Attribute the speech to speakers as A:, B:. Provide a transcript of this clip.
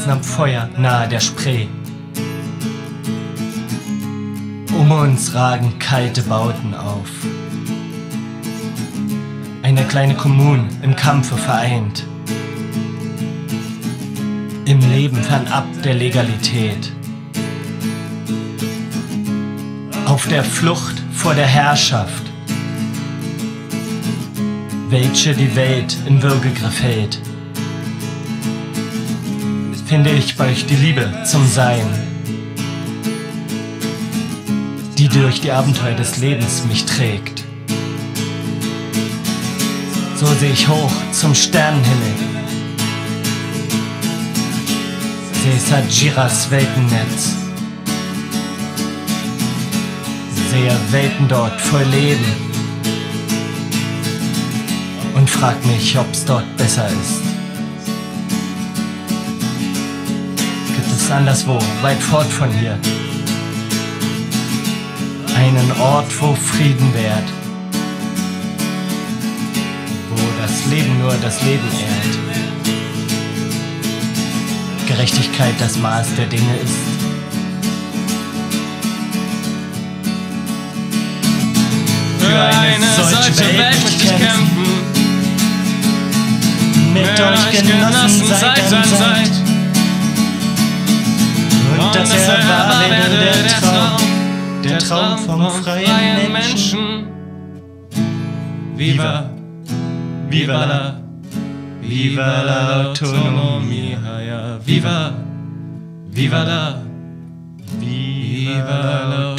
A: sitzen am Feuer nahe der Spree. Um uns ragen kalte Bauten auf. Eine kleine Kommune im Kampfe vereint. Im Leben fernab der Legalität. Auf der Flucht vor der Herrschaft welche die Welt in Würgegriff hält. Finde ich bei euch die Liebe zum Sein, die durch die Abenteuer des Lebens mich trägt. So sehe ich hoch zum Sternenhimmel. Sehe Sajiras Weltennetz. Sehe Welten dort voll Leben und frag mich, ob's dort besser ist. Anderswo, weit fort von hier, einen Ort, wo Frieden währt, wo das Leben nur das Leben ehrt, Gerechtigkeit das Maß der Dinge ist.
B: Für eine solche Welt möchte ich kämpfen
A: mit euch genossen Seite an Seite. Das war der Traum, der Traum vom freien Menschen.
B: Viva, viva. La, viva la autonomia, viva, viva la, viva la